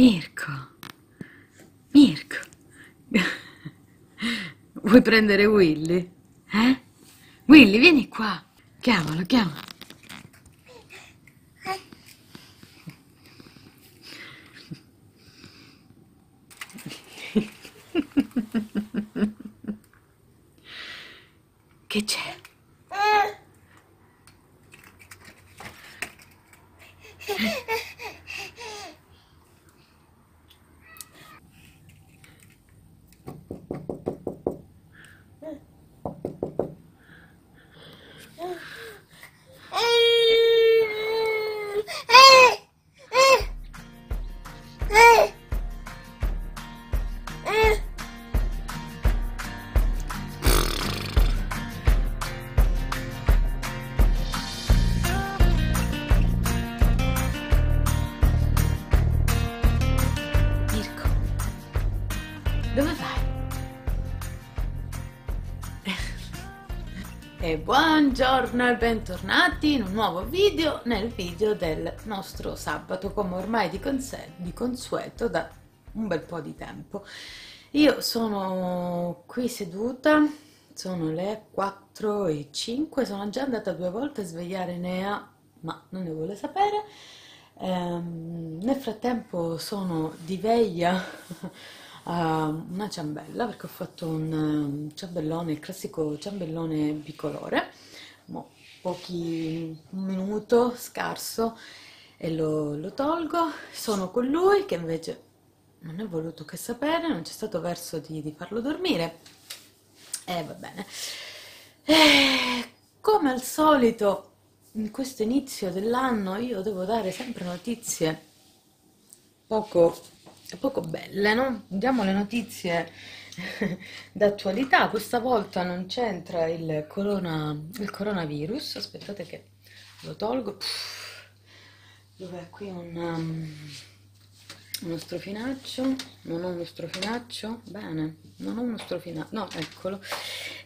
Mirko, Mirko, vuoi prendere Willy? Eh? Willy, vieni qua, chiamalo, chiamalo. Che c'è? E buongiorno e bentornati in un nuovo video, nel video del nostro sabato, come ormai di, di consueto da un bel po' di tempo. Io sono qui seduta, sono le 4 e 5, sono già andata due volte a svegliare Nea, ma non ne vuole sapere. Ehm, nel frattempo sono di veglia a una ciambella perché ho fatto un um, ciambellone, il classico ciambellone bicolore, mo pochi, un minuto scarso e lo, lo tolgo. Sono con lui che invece non è voluto che sapere, non c'è stato verso di, di farlo dormire e va bene. E come al solito in questo inizio dell'anno io devo dare sempre notizie poco, poco belle, no? Diamo le notizie d'attualità. Questa volta non c'entra il, corona, il coronavirus. Aspettate che lo tolgo. Dov'è qui un, um, uno strofinaccio? Non ho uno strofinaccio? Bene, non ho uno strofinaccio. No, eccolo.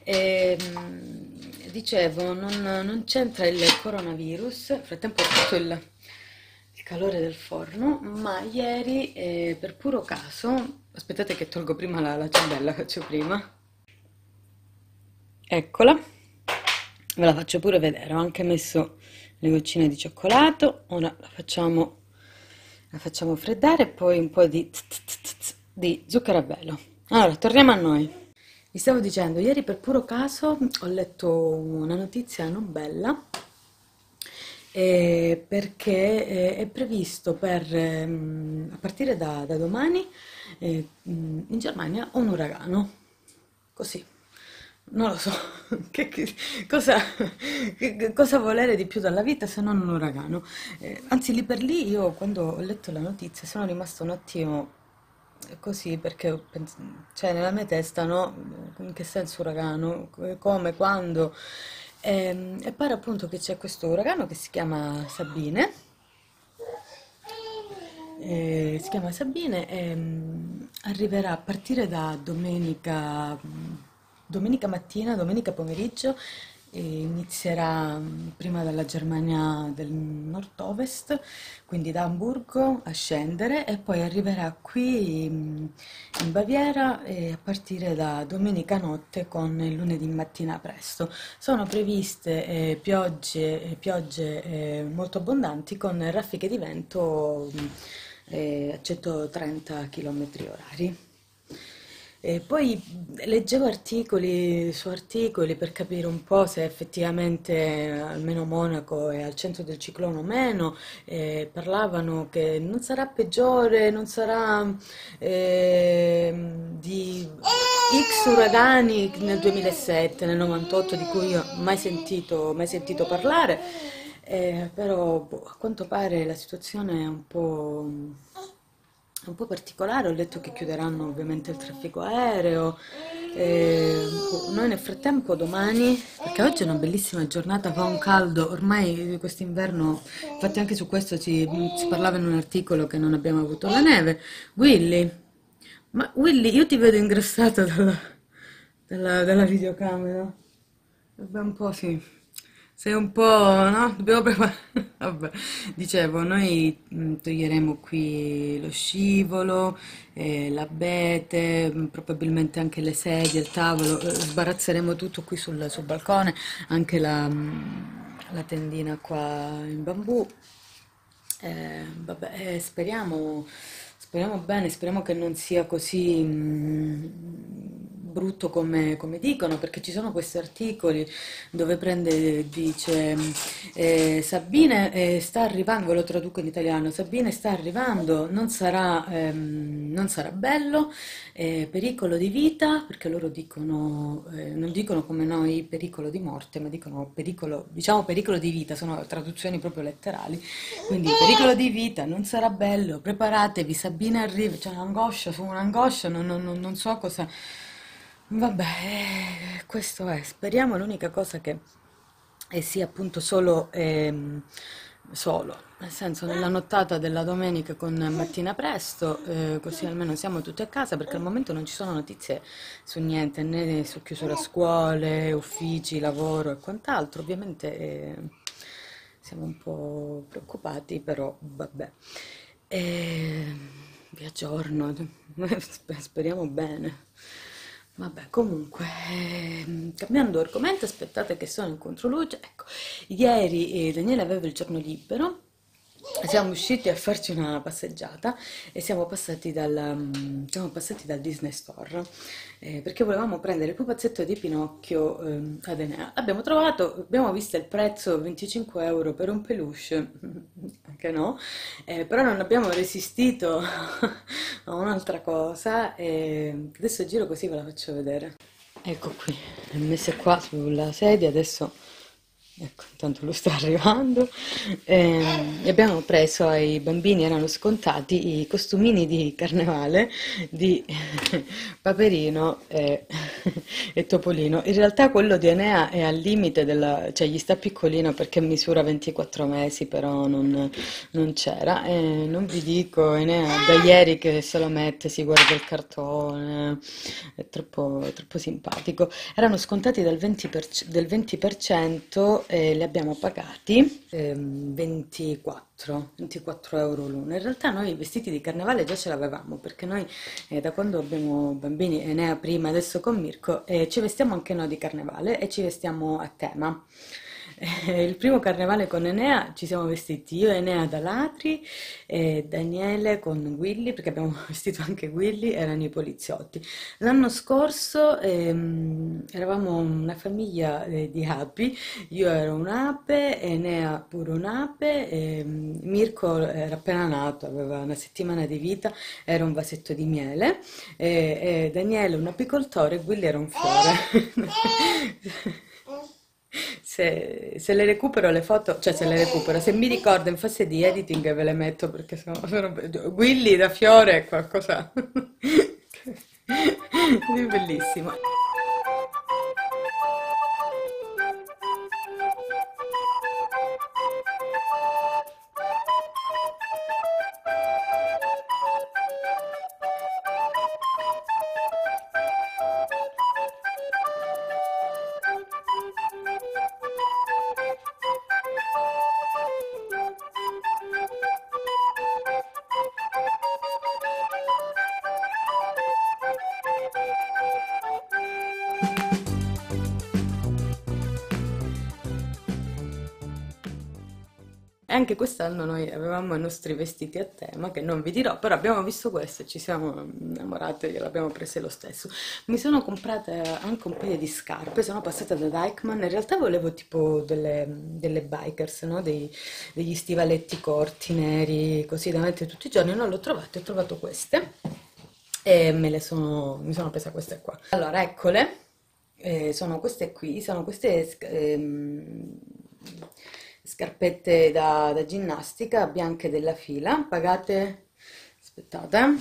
Ehm, dicevo, non, non c'entra il coronavirus. Nel frattempo ho il il calore del forno, ma ieri eh, per puro caso, aspettate che tolgo prima la, la ciambella, faccio prima, eccola, ve la faccio pure vedere, ho anche messo le goccine di cioccolato, ora la facciamo, la facciamo freddare e poi un po' di, di zucchero a velo. Allora, torniamo a noi. Vi stavo dicendo, ieri per puro caso ho letto una notizia non bella eh, perché eh, è previsto per, ehm, a partire da, da domani eh, in Germania un uragano. Così, non lo so, che, che- cosa, che- cosa volere di più dalla vita se non un uragano. Eh, anzi, lì per lì io quando ho letto la notizia sono rimasta un attimo così perché cioè, nella mia testa, no? In che senso uragano? Come, quando? Ehm, E, pare appunto che c'è questo uragano che si chiama Sabine, eh, si chiama Sabine e mm, arriverà a partire da domenica, domenica mattina, domenica pomeriggio, e inizierà mm, prima dalla Germania del nord-ovest, quindi da Amburgo a scendere e poi arriverà qui mm, in Baviera a partire da domenica notte con il lunedì mattina presto. Sono previste eh, piogge, eh, piogge eh, molto abbondanti con raffiche di vento mh, eh, a 130 km orari. E poi leggevo articoli su articoli per capire un po' se effettivamente eh, almeno Monaco è al centro del ciclone o meno, e parlavano che non sarà peggiore, non sarà ehm, di X uragani nel 2007, nel 98, di cui io mai sentito, mai sentito parlare, eh, però boh, a quanto pare la situazione è un po', un po' particolare. Ho letto che chiuderanno ovviamente il traffico aereo. eh, boh, noi nel frattempo domani, perché oggi è una bellissima giornata, fa un caldo, ormai quest'inverno, infatti anche su questo si, si parlava in un articolo che non abbiamo avuto la neve. Willy, ma Willy, io ti vedo ingrassato dalla, dalla, dalla videocamera. Vabbè, un po' sì. sei un po', no? Dobbiamo preparare. Dicevo, noi mm, toglieremo qui lo scivolo, eh, l'abete, mm, probabilmente anche le sedie, il tavolo, eh, sbarazzeremo tutto qui sul, sul balcone, anche la, mm, la tendina qua in bambù. Eh, vabbè, eh, speriamo, speriamo bene, speriamo che non sia così brutto come, come dicono, perché ci sono questi articoli dove prende, dice eh, Sabine eh, sta arrivando, ve lo traduco in italiano, Sabine sta arrivando, non sarà, ehm, non sarà bello, eh, pericolo di vita, perché loro dicono, eh, non dicono come noi pericolo di morte, ma dicono pericolo, diciamo pericolo di vita, sono traduzioni proprio letterali, quindi pericolo di vita, non sarà bello, preparatevi, Sabine arriva, c'è un'angoscia su un'angoscia, non, non, non so cosa... Vabbè, questo è, speriamo l'unica cosa che eh, sia appunto solo, ehm, solo, nel senso nella nottata della domenica con mattina presto, eh, così almeno siamo tutti a casa perché al momento non ci sono notizie su niente, né su chiusura scuole, uffici, lavoro e quant'altro, ovviamente eh, siamo un po' preoccupati, però vabbè. E, vi aggiorno, speriamo bene. Vabbè, comunque, ehm, cambiando argomento, aspettate che sono in controluce. Ecco, ieri eh, Daniele aveva il giorno libero siamo usciti a farci una passeggiata e siamo passati dal, mm, siamo passati dal Disney Store eh, perché volevamo prendere il pupazzetto di Pinocchio eh, ad Enea. L'abbiamo trovato, abbiamo visto il prezzo 25 euro per un peluche, anche no, eh, però non abbiamo resistito a un'altra cosa e adesso giro così ve la faccio vedere. Ecco qui, messa qua sulla sedia, adesso Ecco, intanto lo sta arrivando. Eh, abbiamo preso ai bambini, erano scontati, i costumini di carnevale di Paperino e, e, Topolino. In realtà quello di Enea è al limite della... cioè gli sta piccolino perché misura 24 mesi, però non, non c'era. Eh, non vi dico, Enea da ieri che se lo mette, si guarda il cartone, è troppo, troppo simpatico. Erano scontati del 20%, del 20% eh, li abbiamo pagati eh, 24, 24 euro l'uno. In realtà noi i vestiti di carnevale già ce l'avevamo perché noi eh, da quando abbiamo bambini, Enea prima, adesso con Mirko, eh, ci vestiamo anche noi di carnevale e ci vestiamo a tema. Eh, il primo carnevale con Enea ci siamo vestiti io e Enea da ladri e Daniele con Willy, perché abbiamo vestito anche Willy, erano i poliziotti. L'anno scorso ehm, eravamo una famiglia eh, di api, io ero un'ape, Enea pure un'ape, ehm, Mirko era appena nato, aveva una settimana di vita, era un vasetto di miele, e, e Daniele un apicoltore, Willy era un fiore. Se, se, le recupero le foto, cioè se le recupero, se mi ricordo in fase di editing ve le metto perché sono, sono Willy da fiore è qualcosa di bellissimo. Anche quest'anno noi avevamo i nostri vestiti a tema, che non vi dirò, però abbiamo visto questo e ci siamo innamorate, gliel'abbiamo prese lo stesso. Mi sono comprate anche un paio di scarpe, sono passata da Dykman, in realtà volevo tipo delle, delle bikers, no? Dei, degli stivaletti corti, neri, così da mettere tutti i giorni, non l'ho trovato, ho trovato queste e me le sono, mi sono presa queste qua. Allora, eccole, eh, sono queste qui, sono queste... Ehm, scarpette da, da ginnastica bianche della fila, pagate, aspettate,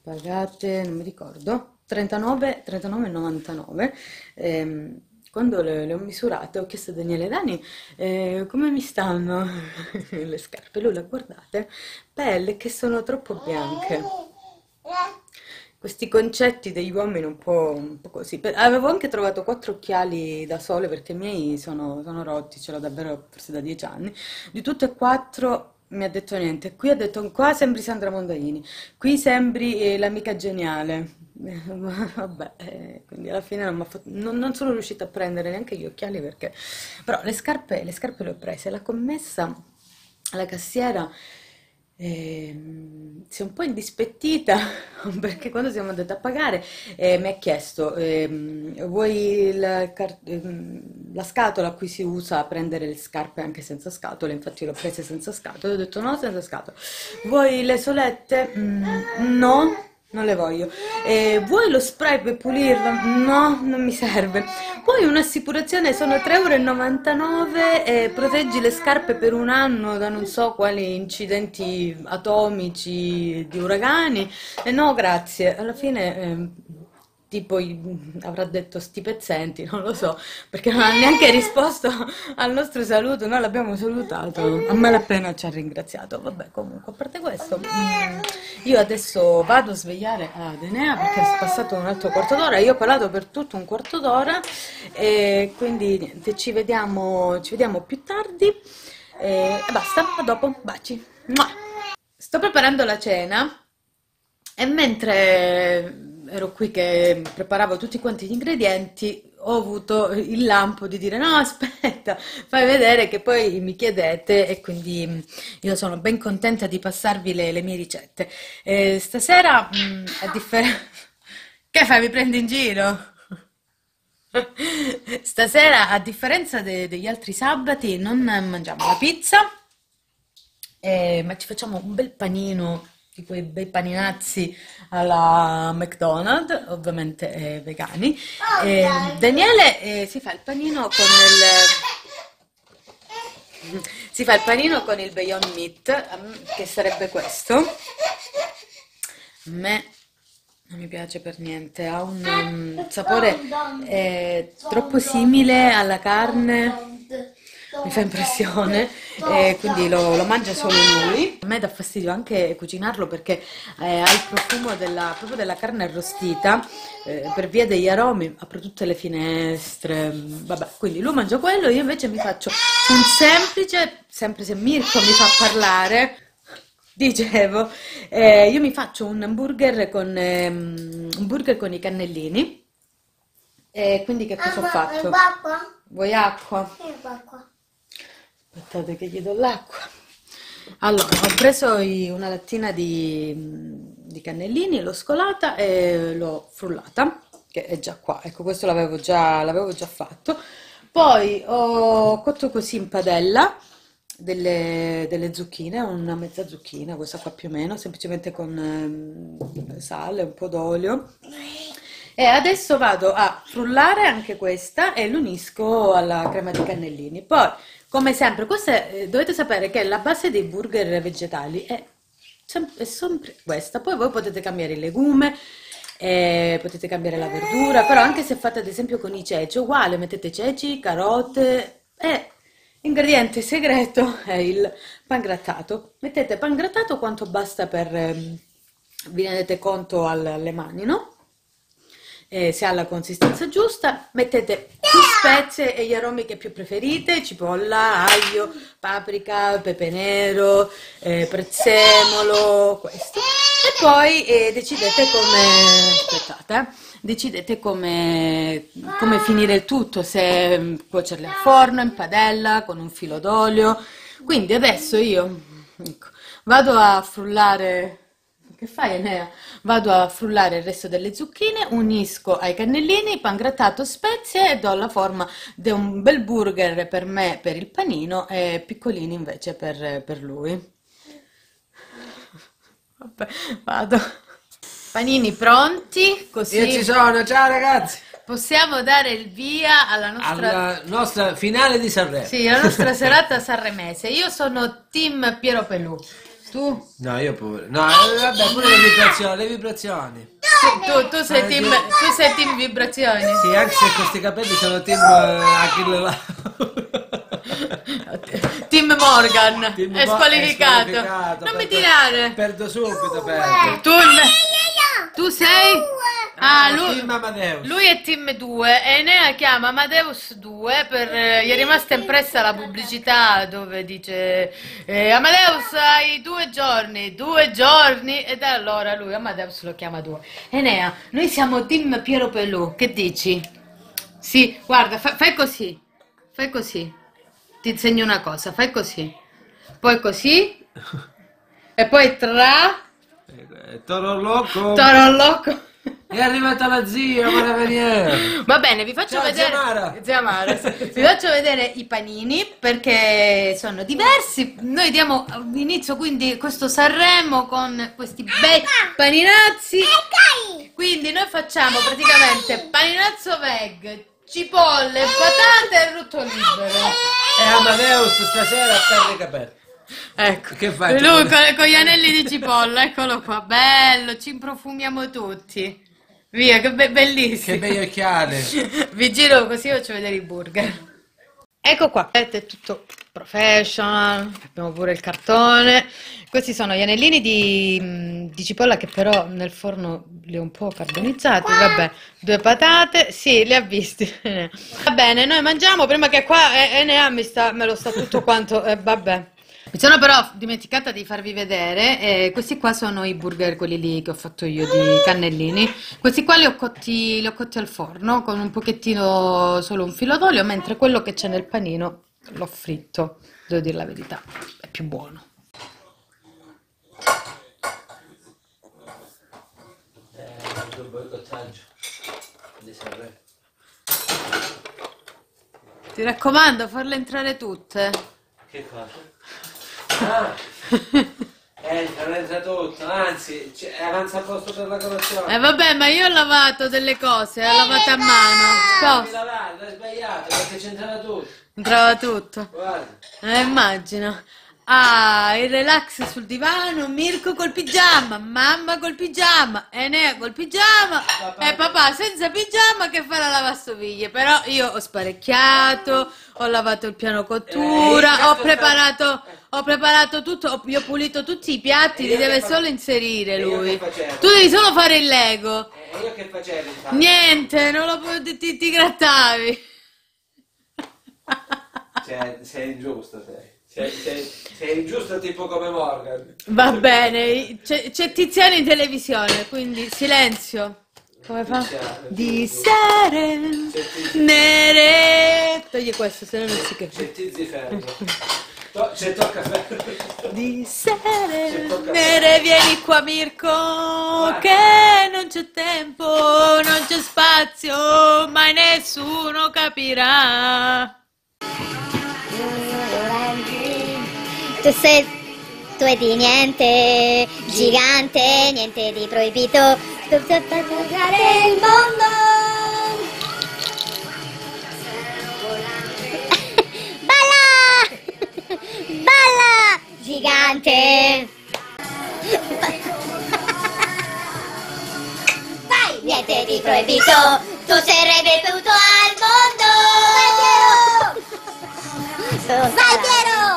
pagate, non mi ricordo, 39, 39,99. Ehm, quando le, le, ho misurate ho chiesto a Daniele Dani eh, come mi stanno le scarpe, lui le ha guardate, belle che sono troppo bianche. Questi concetti degli uomini un po', un po' così. Avevo anche trovato quattro occhiali da sole perché i miei sono, sono rotti, ce l'ho davvero forse da dieci anni. Di tutte e quattro mi ha detto niente. Qui ha detto qua sembri Sandra Mondaini, qui sembri eh, l'amica geniale. Vabbè, eh, quindi alla fine non, fatto- non- non sono riuscita a prendere neanche gli occhiali perché... Però le scarpe, le scarpe le ho prese. La commessa, la cassiera, ehm, si è un po' indispettita perché quando siamo andati a pagare eh, mi ha chiesto ehm, vuoi car- ehm, la scatola a cui si usa prendere le scarpe anche senza scatole? Infatti l'ho presa senza scatole, ho detto no, senza scatole. Vuoi le solette? Mm, no. Non le voglio. Eh, vuoi lo spray per pulirlo? No, non mi serve. Vuoi un'assicurazione? Sono 3,99 euro e proteggi le scarpe per un anno da non so quali incidenti atomici di uragani. E no, grazie. Alla fine, ehm, tipo, avrà detto sti pezzenti, non lo so, perché non ha neanche risposto al nostro saluto. Noi l'abbiamo salutato, a malapena ci ha ringraziato. Vabbè, comunque, a parte questo, mm, io adesso vado a svegliare ad Enea perché è passato un altro quarto d'ora. Io ho parlato per tutto un quarto d'ora e quindi niente, ci vediamo, ci vediamo più tardi e, e basta. A dopo, baci. Mua. Sto preparando la cena. E mentre ero qui che preparavo tutti quanti gli ingredienti, ho avuto il lampo di dire no, aspetta, fai vedere che poi mi chiedete e quindi mh, io sono ben contenta di passarvi le, le mie ricette. Eh, stasera, mh, a differenza... Che fai, mi prendi in giro? Stasera, a differenza de- degli altri sabati, non mangiamo la pizza, eh, ma ci facciamo un bel panino, di quei bei paninazzi alla McDonald's, ovviamente eh, vegani. E Daniele eh, si fa il panino con il, si fa il panino con il Beyond Meat, mm, che sarebbe questo. A me non mi piace per niente, ha un um, sapore eh, troppo simile alla carne mi fa impressione, e quindi lo, lo mangia solo lui. A me dà fastidio anche cucinarlo perché eh, ha il profumo della, proprio della carne arrostita, eh, per via degli aromi, apro tutte le finestre, vabbè, quindi lui mangia quello, io invece mi faccio un semplice, sempre se Mirko mi fa parlare, dicevo, eh, io mi faccio un hamburger con, ehm, un burger con i cannellini, e quindi che cosa ho fatto? Acqua? Vuoi acqua? Aspettate che gli do l'acqua. Allora, ho preso una lattina di, di cannellini, l'ho scolata e l'ho frullata, che è già qua. Ecco, questo l'avevo già, già fatto. Poi ho cotto così in padella delle, delle zucchine, una mezza zucchina, questa qua più o meno, semplicemente con ehm, sale, un po' d'olio. E adesso vado a frullare anche questa e l'unisco alla crema di cannellini. Poi, come sempre, questa è- eh, dovete sapere che la base dei burger vegetali è, sem- è sempre questa. Poi voi potete cambiare il legume, eh, potete cambiare la verdura, però anche se fate ad esempio con i ceci, uguale, mettete ceci, carote e ingrediente segreto è il pangrattato. Mettete pangrattato quanto basta per... ehm, vi rendete conto al- alle mani, no? Eh, se ha la consistenza giusta, mettete più spezie e gli aromi che più preferite, cipolla, aglio, paprika, pepe nero, eh, prezzemolo, questo. E poi eh, decidete come, aspettate, eh, decidete come, come finire il tutto, se mm, cuocerle al forno, in padella, con un filo d'olio. Quindi adesso io ecco, vado a frullare che fai, Enea? Vado a frullare il resto delle zucchine, unisco ai cannellini, pangrattato, spezie e do la forma di un bel burger per me, per il panino e piccolini invece per, per lui. Vabbè, vado. Panini pronti, Io ci così sono, ciao ragazzi! possiamo dare il via alla nostra Alla nostra finale di Sanremo. Sì, la nostra serata sanremese. Io sono team Piero Pelù. Tu? No, io pure. No, eh, vabbè, pure le vibrazioni, le vibrazioni. Tu, tu sei, Ah, team, tu sei team vibrazioni. Sì, anche se questi capelli sono team eh, Achille là. Team Morgan Team è Mo- squalificato. Non mi tirare. Perdo subito, perdo. Tu Tu sei? Ah, Team lui, lui è team 2 e Enea chiama Amadeus 2 per, eh, gli è rimasta impressa la pubblicità dove dice eh, Amadeus hai due giorni, due giorni e da allora lui Amadeus lo chiama 2. Enea, noi siamo team Piero Pelù, che dici? Sì, guarda, fa- fai così, fai così, ti insegno una cosa, fai così, poi così e poi tra, Eh, Toro Loco. toro loco. È arrivata la zia, ma veniere. Va bene, vi faccio Ciao, vedere. zia Mara. Zia Mara, sì. Vi faccio vedere i panini perché sono diversi. Noi diamo inizio quindi questo Sanremo con questi bei paninazzi. Quindi noi facciamo praticamente paninazzo veg, cipolle, patate e rutto libero. E Amadeus stasera perde i capelli. Ecco, Che fai? lui con, con gli anelli di cipolla, eccolo qua, bello, ci profumiamo tutti. Via, che be- bellissimo. Che bei occhiali. Vi giro così faccio vedere i burger. Ecco qua, vedete, è tutto professional, abbiamo pure il cartone. Questi sono gli anellini di, di cipolla che però nel forno li ho un po' carbonizzati. Vabbè, due patate, sì, li ha visti. Va bene, noi mangiamo prima che qua eh, Enea mi sta, me lo sta tutto quanto, eh, vabbè. Mi sono però dimenticata di farvi vedere, eh, questi qua sono i burger, quelli lì che ho fatto io di cannellini. Questi qua li ho cotti, li ho cotti al forno con un pochettino, solo un filo d'olio, mentre quello che c'è nel panino l'ho fritto, devo dire la verità, è più buono. Ti raccomando, farle entrare tutte. Che cosa? Ah, entra, entra tutto, anzi, c'è- avanza a posto per la colazione. Eh vabbè, ma io ho lavato delle cose, ho lavato a mano. Devi Sposta, lavare, l'hai sbagliato perché c'entrava tutto. entrava tutto. Guarda. Eh, immagino. Ah, il relax sul divano, Mirko col pigiama, mamma col pigiama, Enea col pigiama Papà. e papà senza pigiama che fa la lavastoviglie. Però io ho sparecchiato, ho lavato il piano Eh, cottura, io ho preparato, ho preparato tutto, ho, ho pulito tutti i piatti, E li deve solo inserire e io lui. Tu devi solo fare il Lego. E io che facevo infatti? Niente, non lo ti, ti, ti grattavi. Cioè, sei ingiusto, sei. Sei, sei, sei ingiusto tipo come Morgan. Va bene, c'è, c'è Tiziano in televisione, quindi silenzio. Come fa? Di Tizi- nere. Togli questo, se no non si capisce. C'è Tizi Ferro. To- c'è tocca ferro. Di tocca- nere, vieni qua Mirko, che non c'è tempo, non c'è spazio, mai nessuno capirà. Tu è di niente, gigante, niente di proibito, tu far viaggiare il mondo. Balla! Balla! Gigante! Vai! Niente di proibito, tu sei ripetuto al mondo! Vai Piero!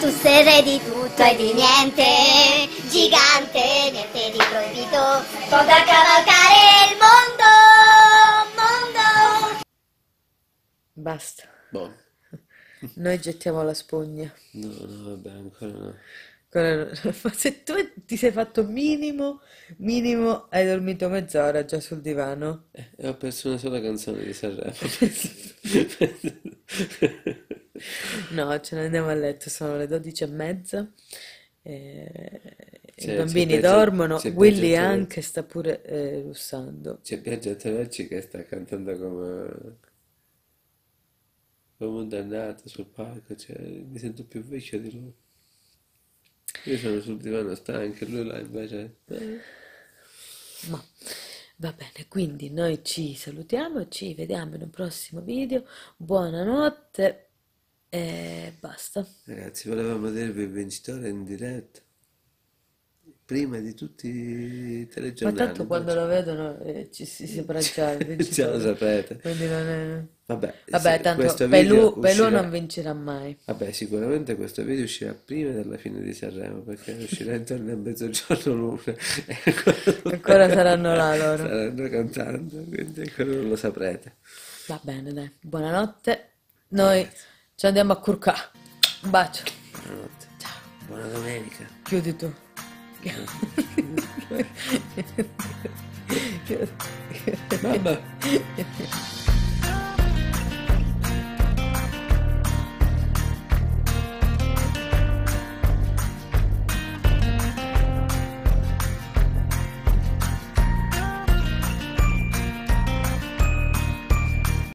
Tu sei re di tutto e di niente, gigante, niente di proibito, potrà cavalcare il mondo, mondo! Basta, Boh. noi gettiamo la spugna. No, no, vabbè, ancora no. Ma se tu ti sei fatto minimo, minimo, hai dormito mezz'ora già sul divano. Eh, ho perso una sola canzone di Sanremo. No, ce ne andiamo a letto, sono le 12 e mezza. eh, I bambini Biagio- dormono, Willy Biagio anche sta pure eh, russando. C'è Biagio Atteracci che sta cantando come... come un dannato sul palco, cioè, mi sento più vecchio di lui. Io sono sul divano stanco, lui là invece... eh, Ma va bene, quindi noi ci salutiamo, ci vediamo in un prossimo video. Buonanotte e basta. Ragazzi, volevamo dirvi il vincitore in diretta. Prima di tutti i Ma telegiornali. tanto quando lo vedono eh, ci si saprà già il Già lo vincitore. saprete. Quindi non è... Vabbè, Vabbè, tanto Pelù, uscirà- non vincerà mai. Vabbè, sicuramente questo video uscirà prima della fine di Sanremo, perché uscirà intorno a mezzogiorno l'una ancora, saranno là loro. Staranno cantando, quindi ancora non lo saprete. Va bene, dai. Buonanotte. Noi ci andiamo a curcà. Un bacio. Buonanotte. Buona domenica. Chiudi tu. Mamma.